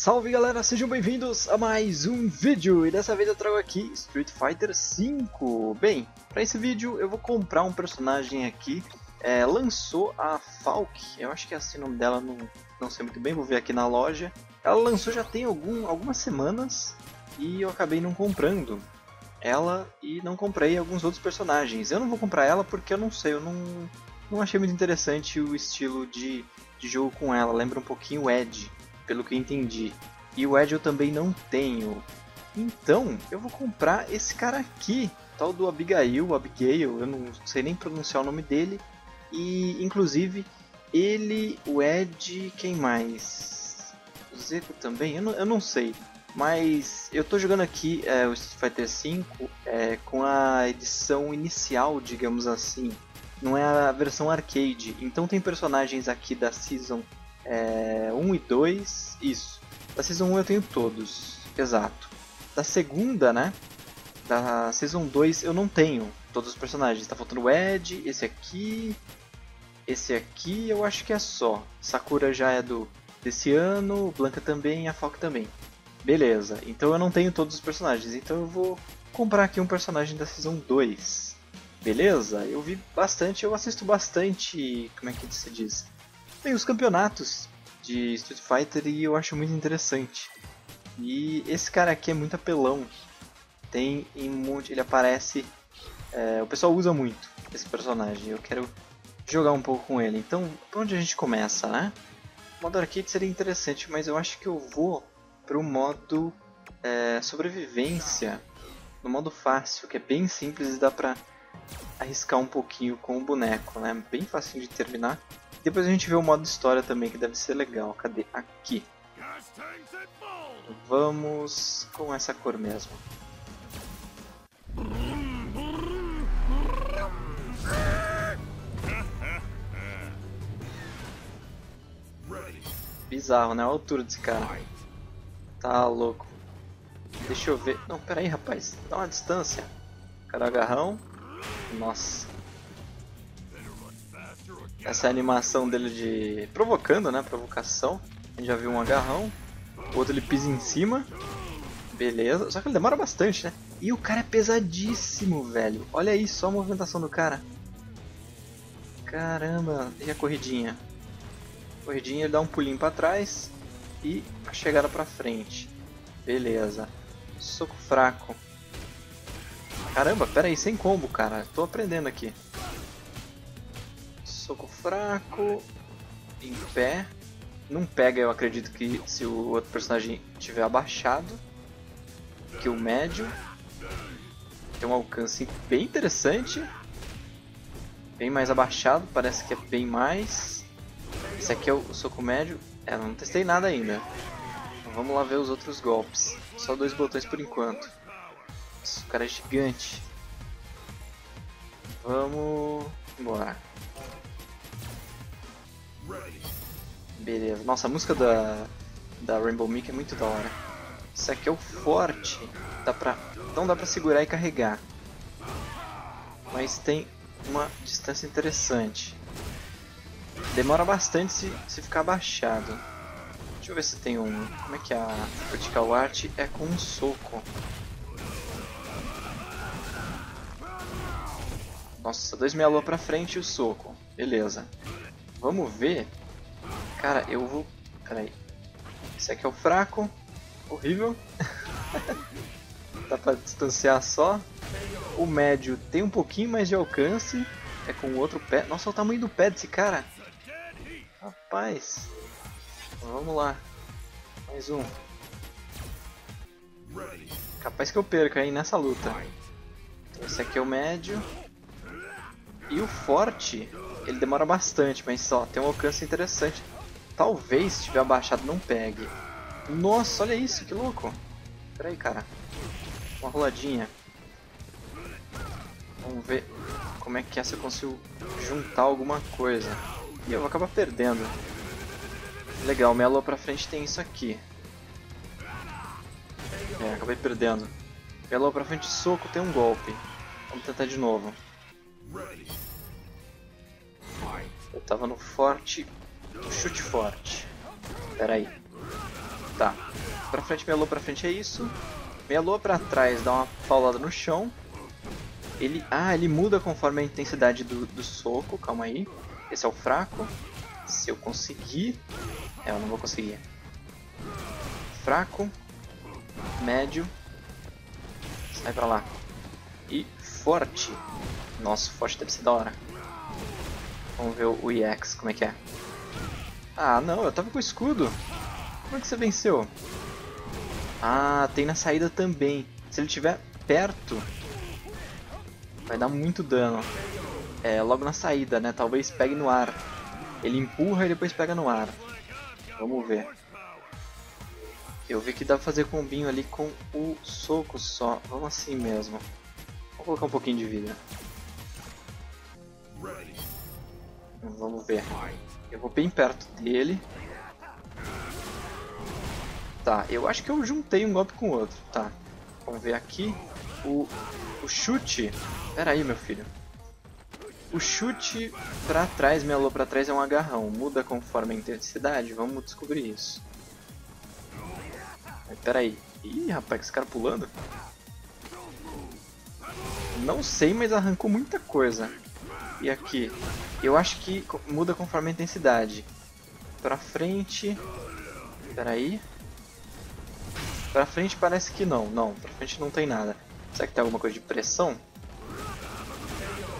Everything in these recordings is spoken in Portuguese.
Salve galera, sejam bem-vindos a mais um vídeo e dessa vez eu trago aqui Street Fighter V. Bem, para esse vídeo eu vou comprar um personagem aqui, é, lançou a Falk, eu acho que é assim o nome dela, não, não sei muito bem, vou ver aqui na loja. Ela lançou já tem algum, algumas semanas e eu acabei não comprando ela e não comprei alguns outros personagens. Eu não vou comprar ela porque eu não sei, eu não, não achei muito interessante o estilo de, de jogo com ela, lembra um pouquinho o Edge pelo que entendi. E o Edge eu também não tenho. Então, eu vou comprar esse cara aqui, tal do Abigail, Abigail, eu não sei nem pronunciar o nome dele. E, inclusive, ele, o Ed, quem mais? O Zeco também? Eu não, eu não sei. Mas eu tô jogando aqui é, o Street Fighter V é, com a edição inicial, digamos assim. Não é a versão arcade. Então tem personagens aqui da Season é, 1 e 2, isso. Da Season 1 eu tenho todos, exato. Da segunda, né? Da Season 2 eu não tenho todos os personagens. Tá faltando o Ed, esse aqui, esse aqui eu acho que é só. Sakura já é do desse ano, Blanca também, a Falk também. Beleza, então eu não tenho todos os personagens, então eu vou comprar aqui um personagem da Season 2. Beleza? Eu vi bastante, eu assisto bastante, como é que se diz? Bem, os campeonatos de Street Fighter e eu acho muito interessante. E esse cara aqui é muito apelão. Tem em monte, ele aparece, é, o pessoal usa muito esse personagem. Eu quero jogar um pouco com ele. Então, por onde a gente começa, né? O modo arcade seria interessante, mas eu acho que eu vou para o modo é, sobrevivência, no modo fácil, que é bem simples e dá pra arriscar um pouquinho com o boneco, né? Bem fácil de terminar. Depois a gente vê o modo história também, que deve ser legal. Cadê? Aqui. Vamos com essa cor mesmo. Bizarro, né? A altura desse cara. Tá louco. Deixa eu ver. Não, pera aí, rapaz. Dá uma distância. Cara agarrão. Nossa. Essa é a animação dele de... Provocando, né? Provocação. A gente já viu um agarrão. O outro ele pisa em cima. Beleza. Só que ele demora bastante, né? E o cara é pesadíssimo, velho. Olha aí só a movimentação do cara. Caramba. E a corridinha? Corridinha, ele dá um pulinho pra trás. E a chegada pra frente. Beleza. Soco fraco. Caramba, pera aí, sem combo, cara. Tô aprendendo aqui. Soco fraco. Em pé. Não pega, eu acredito que se o outro personagem tiver abaixado. Que o médio. Tem um alcance bem interessante. Bem mais abaixado, parece que é bem mais. Esse aqui é o soco médio. É, não testei nada ainda. Então vamos lá ver os outros golpes. Só dois botões por enquanto. O cara é gigante. Vamos embora. Beleza. Nossa, a música da, da Rainbow Mickey é muito da hora. Isso aqui é o forte. Dá pra, não dá pra segurar e carregar. Mas tem uma distância interessante. Demora bastante se, se ficar abaixado. Deixa eu ver se tem um... Como é que é a Vertical Art? É com um soco. Nossa, dois meia lua pra frente e o soco. Beleza. Vamos ver Cara, eu vou... Peraí. Esse aqui é o fraco. Horrível. Dá pra distanciar só. O médio tem um pouquinho mais de alcance. É com o outro pé. Nossa, o tamanho do pé desse cara. Rapaz. Vamos lá. Mais um. Capaz que eu perca aí nessa luta. Esse aqui é o médio. E o forte, ele demora bastante, mas só tem um alcance interessante talvez se tiver abaixado não pegue. Nossa, olha isso, que louco. Pera aí, cara. Uma roladinha. Vamos ver como é que é se eu consigo juntar alguma coisa. E eu vou acabar perdendo. Legal, minha lua pra frente tem isso aqui. É, acabei perdendo. Minha lua pra frente soco tem um golpe. Vamos tentar de novo. Eu tava no forte Chute forte. Pera aí. Tá. Pra frente, meia lua pra frente é isso. Meia lua pra trás, dá uma paulada no chão. Ele, ah, ele muda conforme a intensidade do, do soco, calma aí. Esse é o fraco. Se eu conseguir... É, eu não vou conseguir. Fraco. Médio. Sai pra lá. E forte. Nossa, forte deve ser da hora. Vamos ver o EX, como é que é. Ah, não, eu tava com escudo. Como é que você venceu? Ah, tem na saída também. Se ele estiver perto, vai dar muito dano. É, logo na saída, né? Talvez pegue no ar. Ele empurra e depois pega no ar. Vamos ver. Eu vi que dá pra fazer combinho ali com o soco só. Vamos assim mesmo. Vou colocar um pouquinho de vida. Vamos ver. Eu vou bem perto dele. Tá, eu acho que eu juntei um golpe com o outro. Tá, vamos ver aqui. O, o chute... Pera aí, meu filho. O chute pra trás, minha lua pra trás é um agarrão. Muda conforme a intensidade? Vamos descobrir isso. Pera aí. Ih, rapaz, esse cara pulando. Não sei, mas arrancou muita coisa. E aqui? Eu acho que muda conforme a intensidade. Pra frente... Pera aí. Pra frente parece que não. Não, pra frente não tem nada. Será que tem alguma coisa de pressão?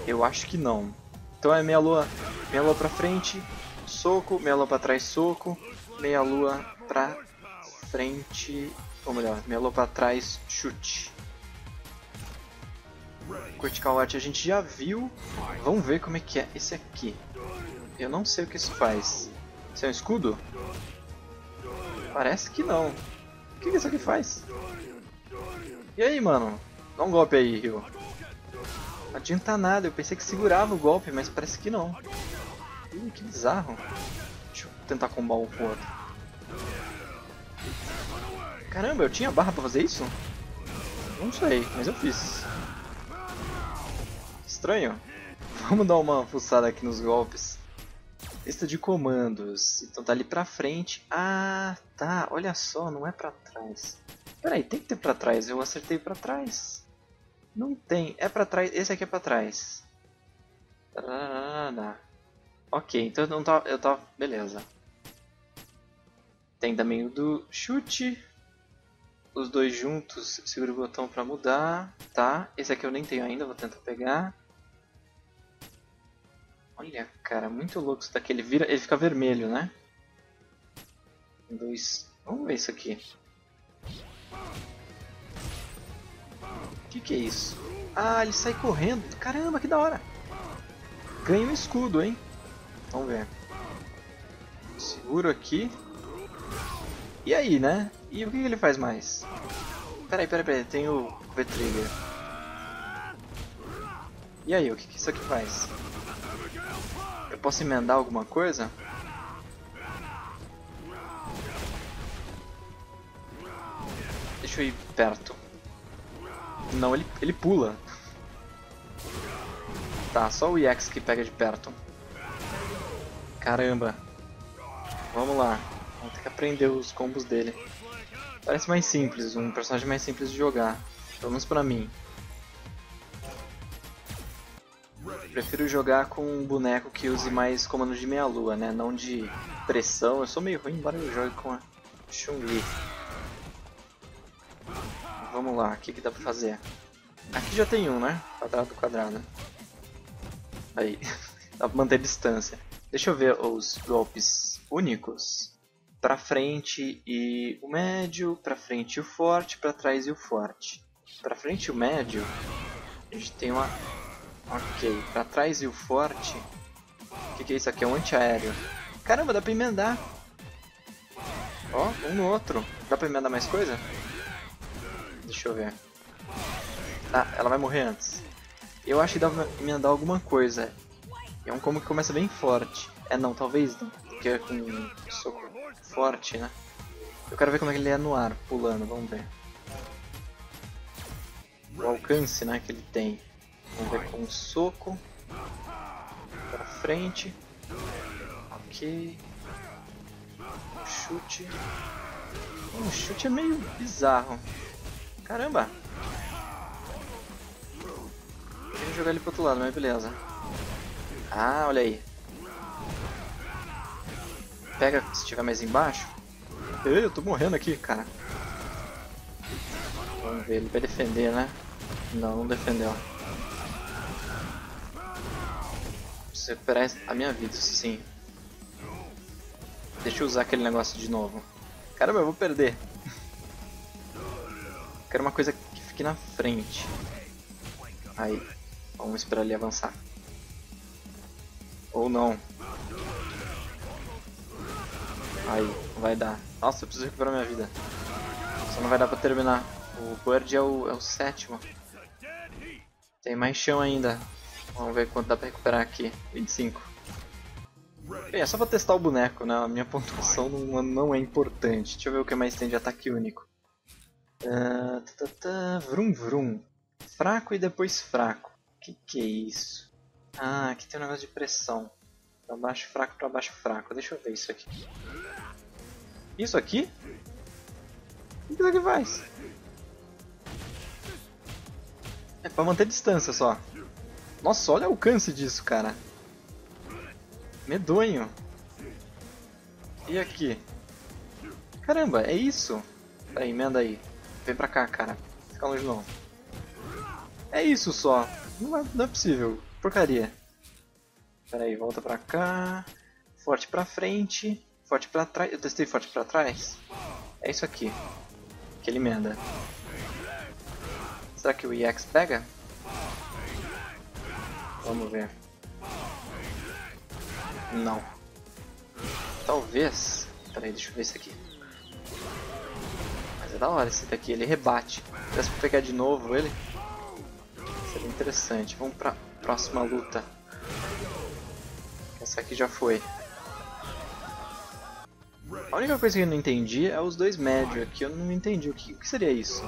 Eu acho que não. Então é meia lua, meia lua pra frente, soco, meia lua pra trás, soco, meia lua pra frente, ou melhor, meia lua pra trás, chute. Cortical Art a gente já viu. Vamos ver como é que é esse aqui. Eu não sei o que isso faz. Isso é um escudo? Parece que não. O que, isso aqui faz? E aí, mano? Dá um golpe aí, Rio. Não adianta nada, eu pensei que segurava o golpe, mas parece que não. Ih, que bizarro. Deixa eu tentar combar um com o outro. Caramba, eu tinha barra pra fazer isso? Não sei, mas eu fiz. Estranho. Vamos dar uma fuçada aqui nos golpes. Lista de comandos. Então tá ali pra frente. Ah, tá. Olha só, não é pra trás. Peraí, tem que ter pra trás. Eu acertei pra trás. Não tem. É pra trás. Esse aqui é pra trás. Ok, então não eu tava. Beleza. Tem também o do chute. Os dois juntos, segura o botão pra mudar. Tá, esse aqui eu nem tenho ainda, vou tentar pegar. Olha, cara, muito louco isso daqui. Ele, vira, ele fica vermelho, né? Dois. Vamos ver isso aqui. O que, que é isso? Ah, ele sai correndo. Caramba, que da hora. Ganha um escudo, hein? Vamos ver. Seguro aqui. E aí, né? E o que, que ele faz mais? Peraí, peraí, peraí. Tem o V-Trigger. E aí, o que, que isso aqui faz? Posso emendar alguma coisa? Deixa eu ir perto. Não, ele, ele pula. Tá, só o EX que pega de perto. Caramba. Vamos lá. Vamos ter que aprender os combos dele. Parece mais simples, um personagem mais simples de jogar. Pelo menos pra mim. Prefiro jogar com um boneco que use mais comandos de meia-lua, né? Não de pressão. Eu sou meio ruim, embora eu jogue com a Chun-Li. Vamos lá, o que, que dá pra fazer? Aqui já tem um, né? Quadrado, quadrado. Aí, dá pra manter distância. Deixa eu ver os golpes únicos. Pra frente e o médio, pra frente e o forte, pra trás e o forte. Pra frente e o médio, a gente tem uma Ok, pra trás e o forte. O que, que é isso aqui? É um antiaéreo. Caramba, dá pra emendar. Ó, um no outro. Dá pra emendar mais coisa? Deixa eu ver. Ah, ela vai morrer antes. Eu acho que dá pra emendar alguma coisa. É um combo que começa bem forte. É não, talvez não. Porque é com um soco forte, né? Eu quero ver como é que ele é no ar, pulando, vamos ver. O alcance né, que ele tem. Vamos ver com um soco. Pra frente. Ok. Chute. O chute é meio bizarro. Caramba! Queria jogar ele pro outro lado, mas beleza. Ah, olha aí. Pega se estiver mais embaixo. Ei, eu tô morrendo aqui, cara. Vamos ver, ele vai defender, né? Não, não defendeu. Recuperar a minha vida, sim. Deixa eu usar aquele negócio de novo. Caramba, eu vou perder. Quero uma coisa que fique na frente. Aí, vamos esperar ele avançar. Ou não. Aí, vai dar. Nossa, eu preciso recuperar minha vida. Só não vai dar pra terminar. O Bird é o, é o sétimo. Tem mais chão ainda. Vamos ver quanto dá pra recuperar aqui. 25. Bem, é só pra testar o boneco, né? A minha pontuação não, não é importante. Deixa eu ver o que mais tem de ataque único. Uh, vrum vrum. Fraco e depois fraco. Que, que é isso? Ah, aqui tem um negócio de pressão. Pra baixo fraco, pra baixo fraco. Deixa eu ver isso aqui. Isso aqui? O que isso aqui faz? É pra manter distância só. Nossa, olha o alcance disso, cara. Medonho. E aqui? Caramba, é isso? Peraí, emenda aí. Vem pra cá, cara. Fica longe não. É isso só. Não é, não é possível. Porcaria. Peraí, volta pra cá. Forte pra frente. Forte pra trás. Eu testei forte pra trás? É isso aqui. Que ele emenda. Será que o EX pega? Vamos ver. Não. Talvez. Peraí, deixa eu ver isso aqui. Mas é da hora esse daqui, ele rebate. Se eu pegar de novo ele. Seria interessante. Vamos pra próxima luta. Essa aqui já foi. A única coisa que eu não entendi é os dois médios aqui. Eu não entendi o que, o que seria isso.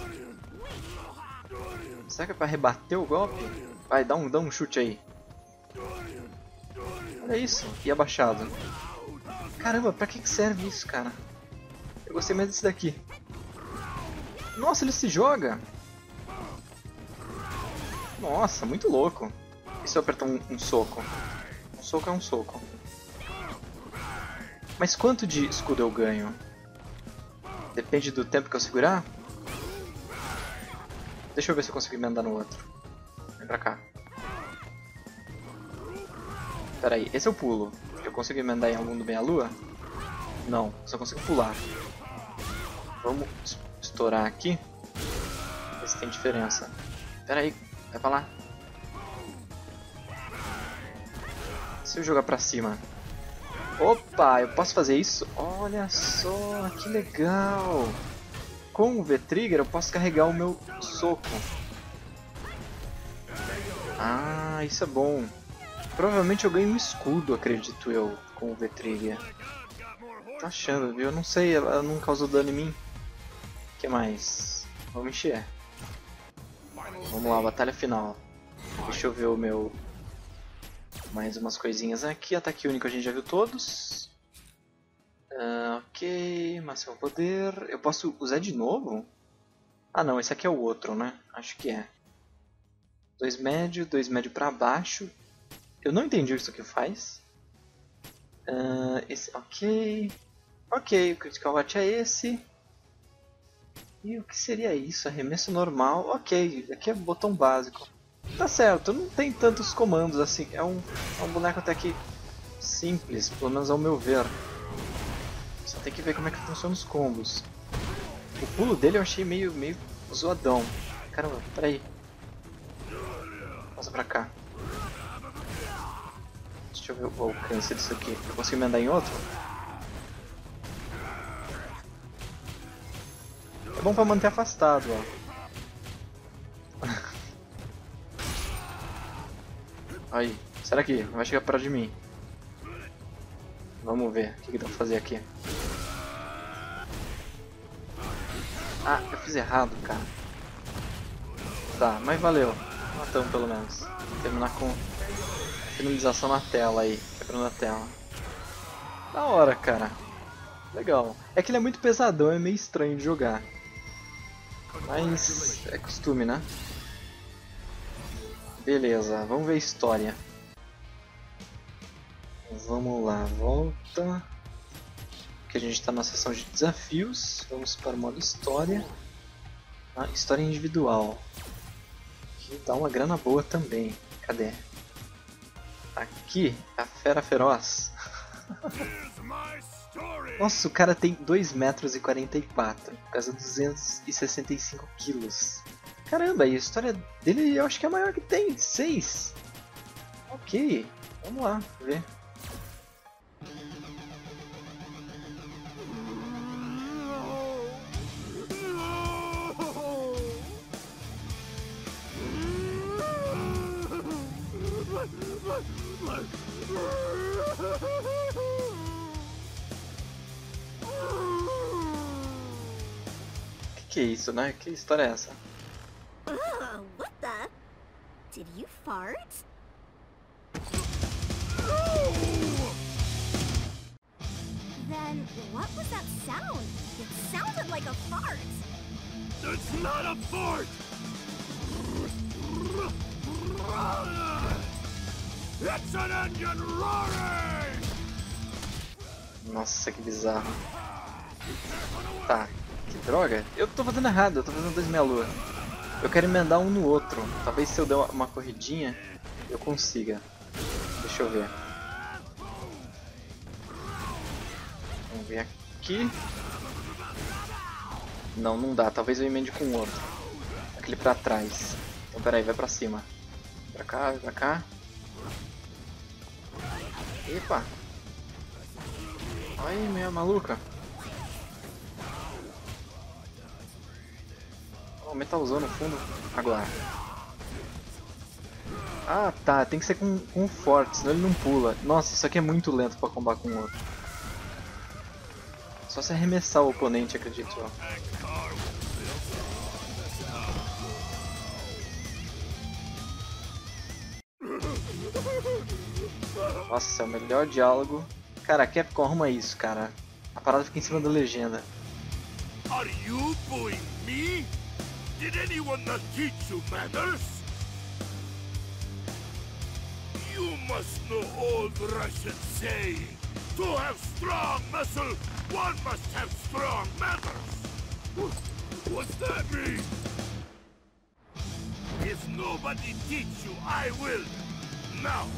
Será que é pra rebater o golpe? Vai, dá um, dá um chute aí. Olha isso. E abaixado. Caramba, pra que serve isso, cara? Eu gostei mais desse daqui. Nossa, ele se joga! Nossa, muito louco. E se eu apertar um, um soco? Um soco é um soco. Mas quanto de escudo eu ganho? Depende do tempo que eu segurar? Deixa eu ver se eu consigo emendar no outro. Vem pra cá. Pera aí, esse o pulo. Eu consigo emendar em algum do meia-lua? Não, só consigo pular. Vamos estourar aqui. Ver se tem diferença. Pera aí, vai pra lá. Se eu jogar pra cima. Opa, eu posso fazer isso? Olha só, que legal! com o V-Trigger eu posso carregar o meu soco. Ah, isso é bom. Provavelmente eu ganho um escudo, acredito eu, com o V-Trigger. Tô achando, viu? Eu não sei, ela não causou dano em mim. O que mais? Vamos encher. Vamos lá, batalha final. Deixa eu ver o meu... Mais umas coisinhas aqui. Ataque único a gente já viu todos. Uh, ok, máximo poder. Eu posso usar de novo? Ah não, esse aqui é o outro, né? Acho que é. Dois médio, dois médio para baixo. Eu não entendi que isso aqui faz. Uh, esse, ok. Ok, o Critical Hit é esse. E o que seria isso? Arremesso normal. Ok, aqui é botão básico. Tá certo, não tem tantos comandos assim. É um, é um boneco até que simples, pelo menos ao meu ver. Só tem que ver como é que funcionam os combos. O pulo dele eu achei meio, meio zoadão. Caramba, peraí. Passa pra cá. Deixa eu ver o alcance disso aqui. Eu consigo emendar em outro? É bom pra manter afastado, ó. Aí, será que vai chegar perto de mim? Vamos ver o que, que dá pra fazer aqui. Ah, eu fiz errado, cara. Tá, mas valeu. Matamos pelo menos. Terminar com finalização na tela aí, quebrando a tela. Da hora, cara. Legal. É que ele é muito pesadão, é meio estranho de jogar. Mas é costume, né? Beleza, vamos ver a história. Vamos lá, volta. Aqui a gente está na seção de desafios. Vamos para o modo história. Ah, história individual. Que dá uma grana boa também. Cadê? Aqui, a Fera Feroz. Nossa, o cara tem 2 metros e 44, pesa 265 quilos. Caramba, e a história dele eu acho que é a maior que tem, 6. Ok, vamos lá, ver. Que que é isso, né? Que história é essa? Oh, what the? Did you fart? Then what was that sound? It sounded like a fart. It's not a fart! It's an engine roaring! Nossa, que bizarro. Tá, que droga. Eu tô fazendo errado, eu tô fazendo dois meia lua. Eu quero emendar um no outro. Talvez se eu der uma corridinha, eu consiga. Deixa eu ver. Vamos ver aqui. Não, não dá. Talvez eu emende com o outro. Aquele pra trás. Então peraí, vai pra cima. Pra cá, vai pra cá. Epa! Aí, minha maluca. Ó, o metalzão no fundo. Agora. Ah, tá. Tem que ser com, com forte, senão ele não pula. Nossa, isso aqui é muito lento pra combater com o outro. Só se arremessar o oponente, acredito. Nossa, é o melhor diálogo. Cara, a Capcom arruma isso, cara. A parada fica em cima da legenda. Are you me? Did anyone not teach you manners? You must know old Russian saying. To have strong muscle, one must have strong manners. Wh- What's that mean? If nobody teach you, I will. Now,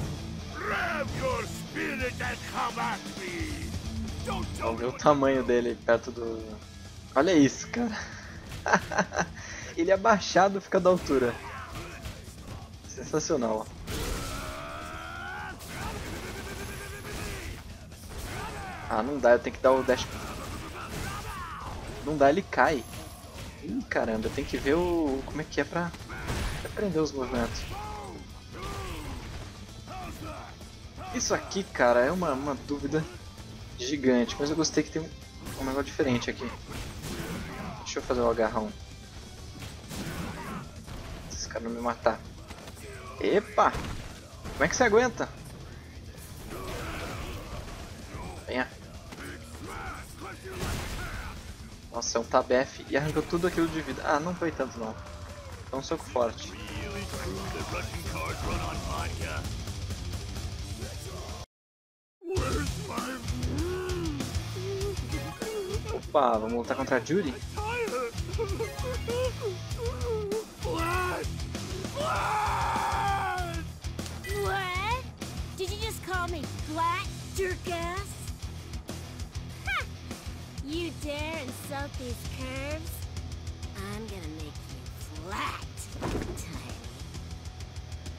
rev your spirit and come at me. Don't tell o tamanho dele perto do... Olha isso, cara. Ele abaixado fica da altura. Sensacional. Ah, não dá, eu tenho que dar o dash. Não dá, ele cai. Ih, caramba, eu tenho que ver o... como é que é pra aprender os movimentos. Isso aqui, cara, é uma, uma dúvida gigante, mas eu gostei que tem um, um negócio diferente aqui. Deixa eu fazer o agarrão. Caras não me matar. Epa! Como é que você aguenta? Venha. Nossa, é um tabef e arrancou tudo aquilo de vida. Ah, não foi tanto não. Foi um soco forte. Opa, vamos lutar contra a Judy? Call me flat, jerk ass? Ha! You dare insult these curves? I'm gonna make you flat, tiny.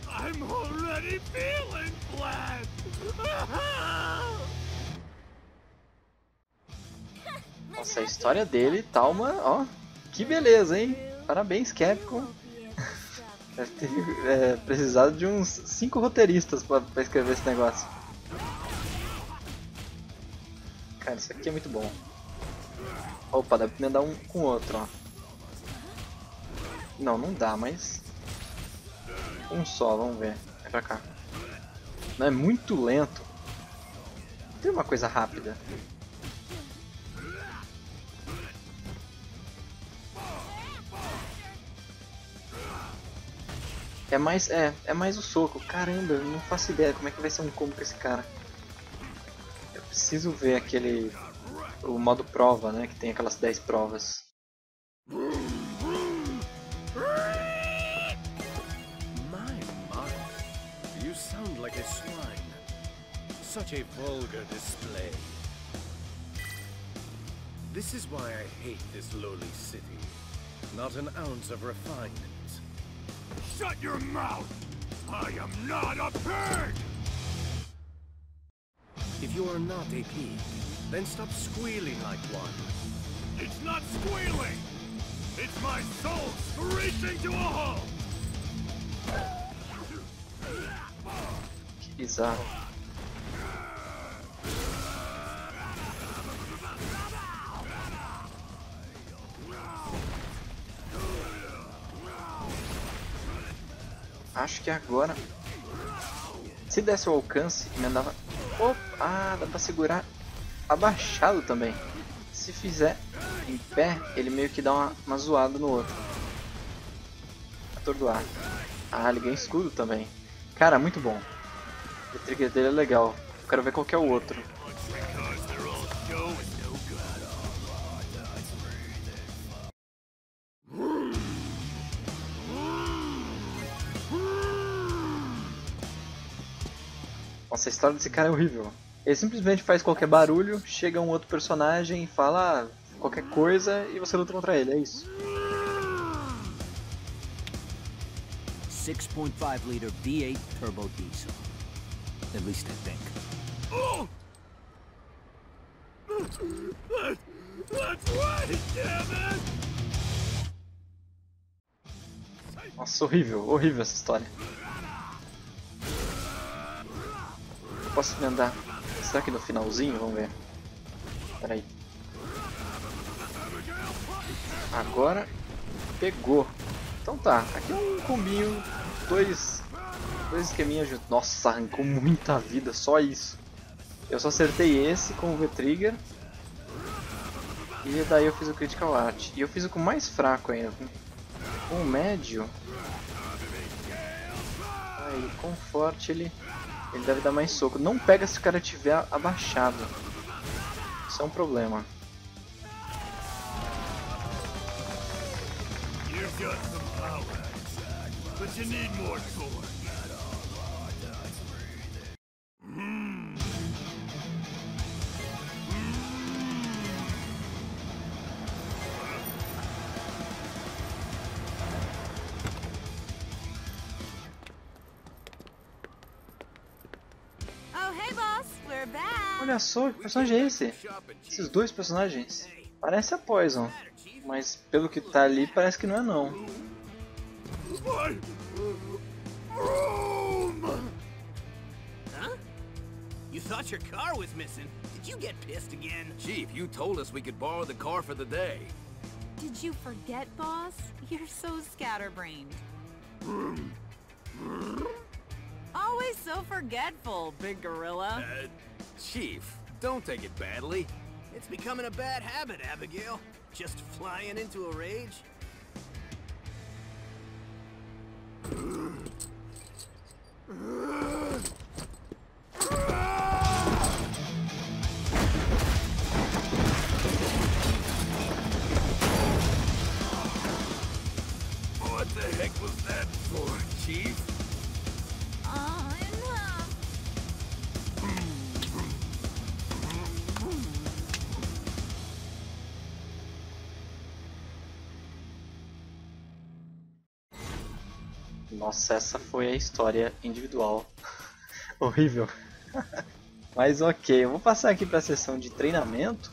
I'm already feeling flat! Nossa, a história dele tá uma... ó, que beleza, hein? Parabéns, Capcom. Deve ter é, precisado de uns 5 roteiristas pra, pra escrever esse negócio. Cara, isso aqui é muito bom. Opa, dá pra emendar um com o outro, ó. Não, não dá, mas... Um só, vamos ver. Vem pra cá. Não, é muito lento. Tem uma coisa rápida. É mais, é, é mais o soco. Caramba, eu não faço ideia como é que vai ser um combo com esse cara. Eu preciso ver aquele... O modo prova, né? Que tem aquelas 10 provas. Like a swine. Such a vulgar display. This is why I hate this lowly city. Not an ounce of refinement. Shut your mouth! I am not a pig! If you are not a pig, then stop squealing like one. It's not squealing! It's my soul screeching to a halt! Que bizarro. Que agora... Se desse o alcance, me andava... Opa! Ah, dá pra segurar abaixado também. Se fizer em pé, ele meio que dá uma, uma zoada no outro. Atordoar. Ah, ele ganha escudo também. Cara, muito bom. O trigger dele é legal. Quero ver qual que é o outro. História desse cara é horrível. Ele simplesmente faz qualquer barulho, chega um outro personagem e fala ah, qualquer coisa e você luta contra ele, é isso. 6.5 liter V8 turbo diesel. At least I think. Oh! That, that's right, damn it! Nossa, horrível, horrível essa história. Posso andar? Será que no finalzinho? Vamos ver. Pera aí. Agora pegou. Então tá, aqui é um combinho, dois, dois esqueminhas juntos. Nossa, arrancou muita vida, só isso. Eu só acertei esse com o V-Trigger. E daí eu fiz o Critical Art. E eu fiz o com mais fraco ainda. Com, o médio. Aí, com forte ele, ele deve dar mais soco. Não pega se o cara tiver abaixado. Isso é um problema. You've got some power, but you need more torque. Olha só, que personagem é esse? Esses dois personagens. Parece a Poison. Mas pelo que tá ali, parece que não é não. You thought your car was missing. Did you get pissed again? Chief, you told us we could borrow the car for the day. Did you forget, boss? You're so scatterbrained. Always so forgetful, big gorilla. Uh, Chief, don't take it badly. It's becoming a bad habit, Abigail. Just flying into a rage. What the heck was that for, Chief? Nossa, essa foi a história individual. Horrível. Mas ok, eu vou passar aqui para a sessão de treinamento.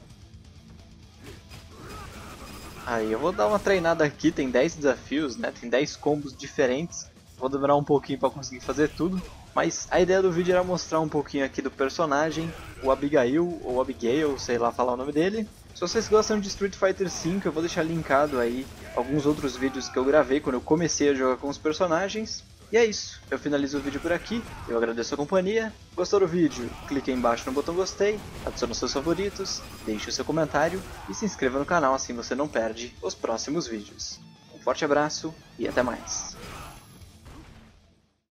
Aí eu vou dar uma treinada aqui, tem 10 desafios, né? Tem 10 combos diferentes. Vou demorar um pouquinho para conseguir fazer tudo. Mas a ideia do vídeo era mostrar um pouquinho aqui do personagem, o Abigail, ou Abigail, sei lá falar o nome dele. Se vocês gostam de Street Fighter V, eu vou deixar linkado aí alguns outros vídeos que eu gravei quando eu comecei a jogar com os personagens. E é isso, eu finalizo o vídeo por aqui, eu agradeço a companhia. Gostou do vídeo? Clique aí embaixo no botão gostei, adicione seus favoritos, deixe o seu comentário e se inscreva no canal assim você não perde os próximos vídeos. Um forte abraço e até mais.